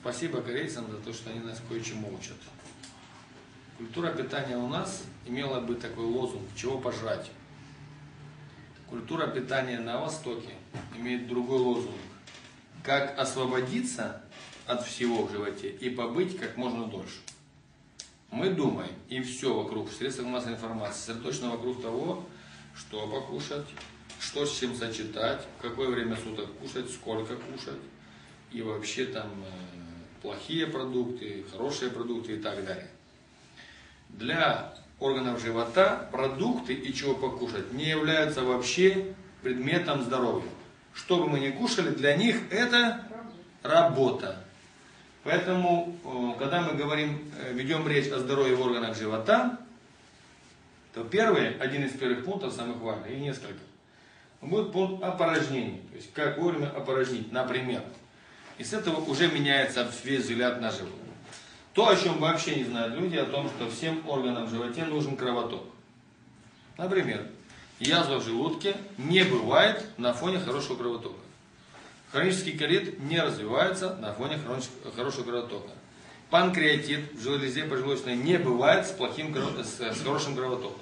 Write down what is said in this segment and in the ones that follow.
спасибо корейцам за то, что они нас кое-чему учат. Культура питания у нас имела бы такой лозунг «Чего пожрать?». Культура питания на Востоке имеет другой лозунг «Как освободиться от всего в животе и побыть как можно дольше». Мы думаем, и все вокруг, в средствах массовой информации, сосредоточено вокруг того, что покушать, что с чем сочетать, в какое время суток кушать, сколько кушать, и вообще там э, плохие продукты, хорошие продукты и так далее. Для органов живота продукты и чего покушать не являются вообще предметом здоровья. Что бы мы ни кушали, для них это работа. Поэтому, э, когда мы говорим, э, ведем речь о здоровье в органах живота, то первый, один из первых пунктов, самых важных, и несколько, будет пункт опорожнения. То есть, как вовремя опорожнить, например. И с этого уже меняется весь взгляд на живот. То, о чем вообще не знают люди, о том, что всем органам в животе нужен кровоток. Например, язва в желудке не бывает на фоне хорошего кровотока. Хронический колит не развивается на фоне хорошего кровотока. Панкреатит в железе поджелудочной не бывает с, плохим, с хорошим кровотоком.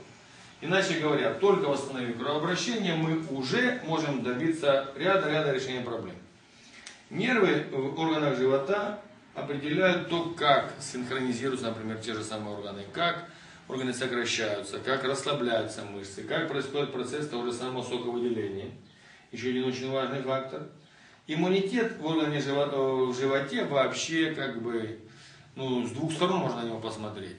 Иначе говоря, только восстановив кровообращение, мы уже можем добиться ряда-ряда решения проблем. Нервы в органах живота определяют то, как синхронизируются, например, те же самые органы, как органы сокращаются, как расслабляются мышцы, как происходит процесс того же самого соковыделения. Еще один очень важный фактор – Иммунитет в органе живота, э, в животе вообще как бы, ну, с двух сторон можно на него посмотреть.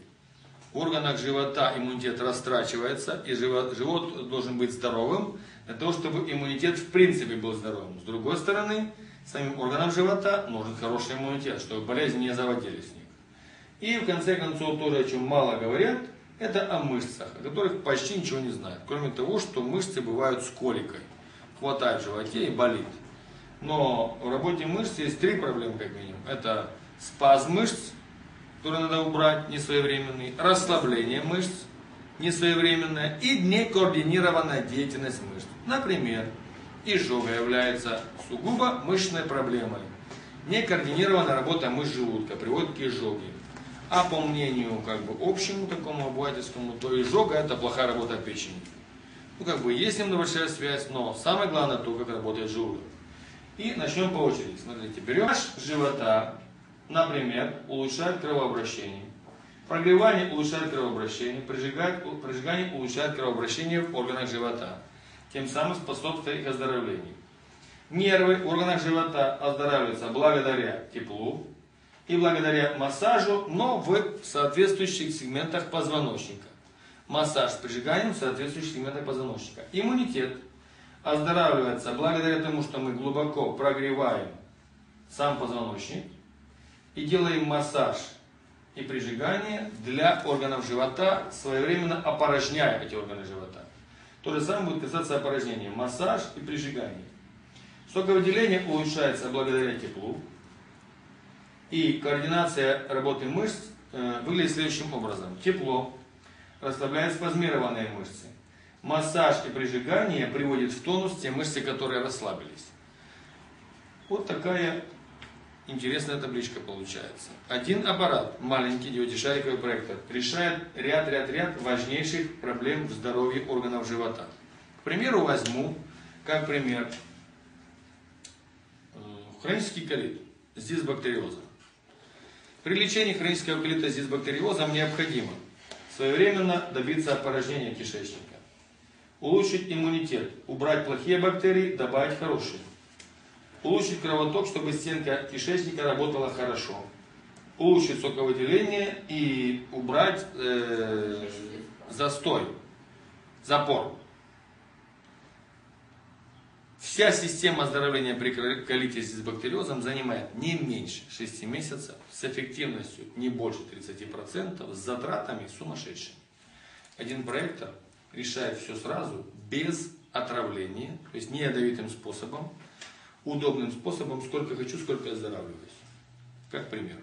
В органах живота иммунитет растрачивается, и живот, живот должен быть здоровым, для того, чтобы иммунитет в принципе был здоровым. С другой стороны, самим органам живота нужен хороший иммунитет, чтобы болезни не заводили с них. И в конце концов, тоже о чем мало говорят, это о мышцах, о которых почти ничего не знают. Кроме того, что мышцы бывают с коликой. Хватает в животе и болит. Но в работе мышц есть три проблемы, как минимум. Это спазм мышц, который надо убрать, несвоевременный, расслабление мышц, несвоевременное, и некоординированная деятельность мышц. Например, изжога является сугубо мышечной проблемой. Некоординированная работа мышц желудка приводит к изжоге. А по мнению как бы общему такому обывательскому, то изжога это плохая работа печени. Ну как бы есть с ним связь, но самое главное то, как работает желудок. И начнем по очереди. Смотрите, берем живота, например, улучшает кровообращение. Прогревание улучшает кровообращение, прижигание улучшает кровообращение в органах живота, тем самым способствует их оздоровлению. Нервы в органах живота оздоравливаются благодаря теплу и благодаря массажу, но в соответствующих сегментах позвоночника. Массаж с прижиганием в соответствующих сегментах позвоночника. Иммунитет – оздоравливается благодаря тому, что мы глубоко прогреваем сам позвоночник и делаем массаж и прижигание для органов живота, своевременно опорожняя эти органы живота. То же самое будет касаться опорожнения. Массаж и прижигание. Соковыделение улучшается благодаря теплу. И координация работы мышц э, выглядит следующим образом. Тепло расслабляет спазмированные мышцы. Массаж и прижигание приводит в тонус те мышцы, которые расслабились. Вот такая интересная табличка получается. Один аппарат, маленький девятишариковый проектор, решает ряд-ряд-ряд важнейших проблем в здоровье органов живота. К примеру, возьму, как пример, э, хронический колит с дисбактериозом. При лечении хронического колита с дисбактериозом необходимо своевременно добиться опорожнения кишечника Улучшить иммунитет, убрать плохие бактерии, добавить хорошие. Улучшить кровоток, чтобы стенка кишечника работала хорошо. Улучшить соковыделение и убрать э, застой, запор. Вся система оздоровления при колитисе с бактериозом занимает не меньше 6 месяцев с эффективностью не больше 30%, с затратами сумасшедшими. Один проектор решает все сразу, без отравления, то есть не ядовитым способом, удобным способом, сколько хочу, сколько оздоравливаюсь. Как пример.